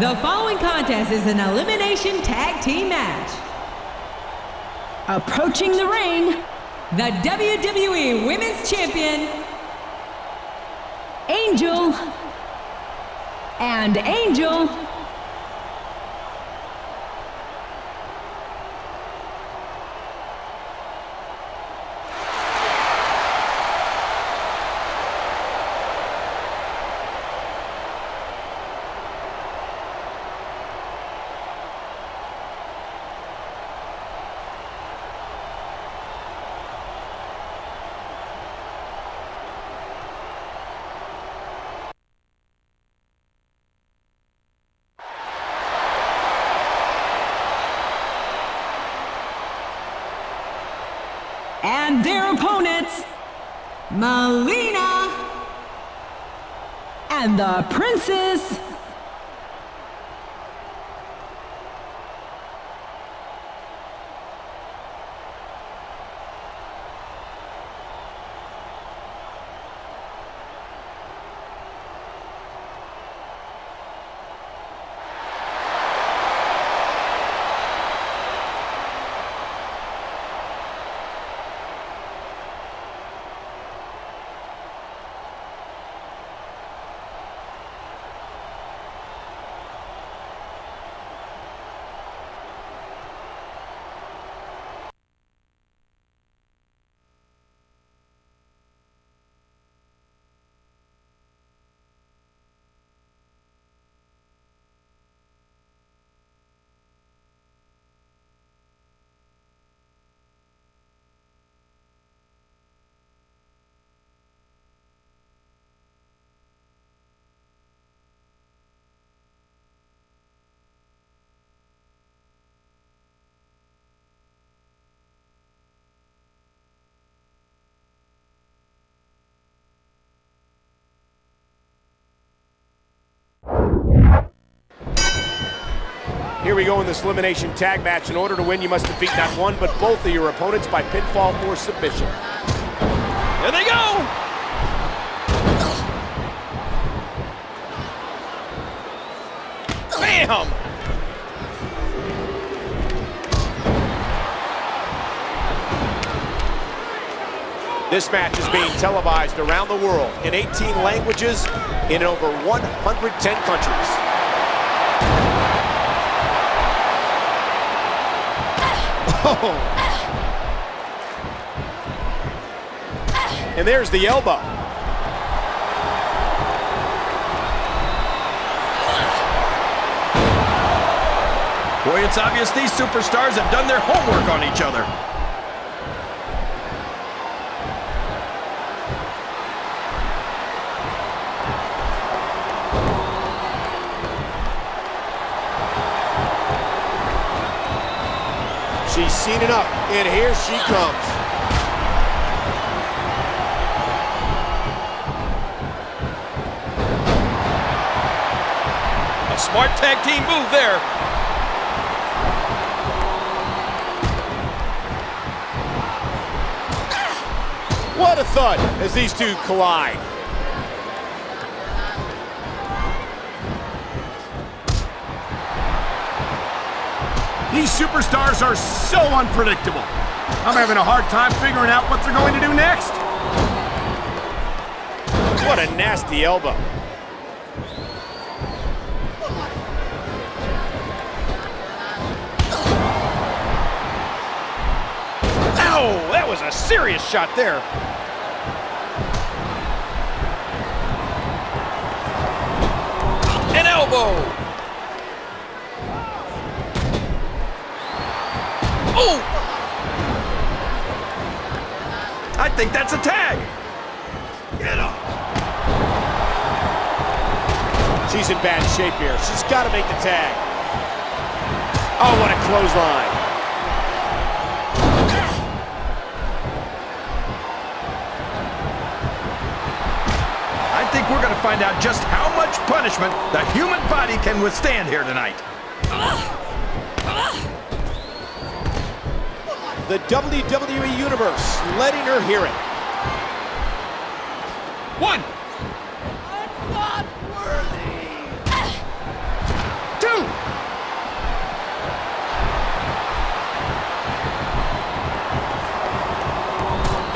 The following contest is an elimination tag team match. Approaching the ring, the WWE Women's Champion, Angel and Angel. And their opponents, Melina and the Princess. Here we go in this elimination tag match. In order to win, you must defeat not one, but both of your opponents by pinfall or submission. There they go! Bam! This match is being televised around the world in 18 languages in over 110 countries. Oh. And there's the elbow. Boy, it's obvious these superstars have done their homework on each other. And here she comes. A smart tag team move there. What a thud as these two collide. These superstars are so unpredictable. I'm having a hard time figuring out what they're going to do next. What a nasty elbow. Ow! That was a serious shot there. An elbow. Oh! I think that's a tag. Get up. She's in bad shape here. She's got to make the tag. Oh, what a clothesline. I think we're going to find out just how much punishment the human body can withstand here tonight. the WWE Universe, letting her hear it. One. I'm not worthy. Two.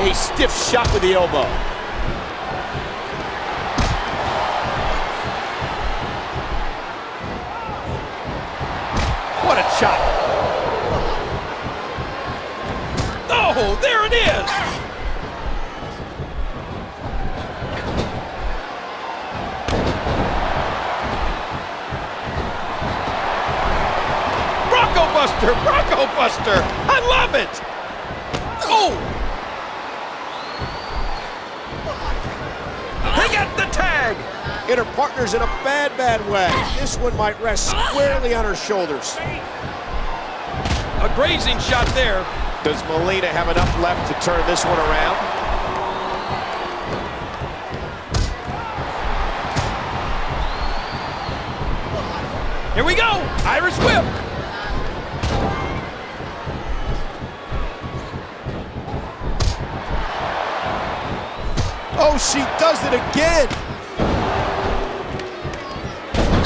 A stiff shot with the elbow. Oh, there it is! Bronco Buster! Bronco Buster! I love it! Oh! They got the tag! And her partner's in a bad, bad way. This one might rest squarely on her shoulders. A grazing shot there. Does Melina have enough left to turn this one around? Here we go! Irish whip! Oh, she does it again.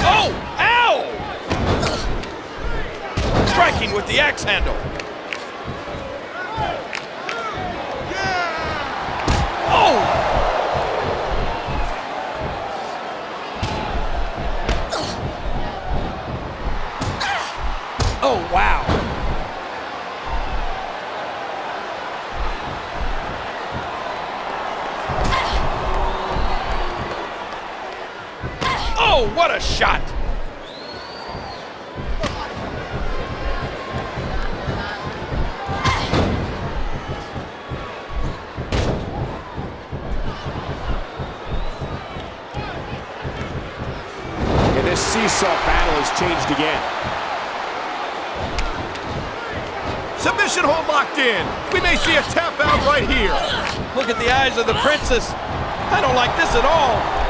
Oh! Ow! Striking with the axe handle. Oh, what a shot! And this seesaw battle has changed again. Submission hold locked in. We may see a tap out right here. Look at the eyes of the princess. I don't like this at all.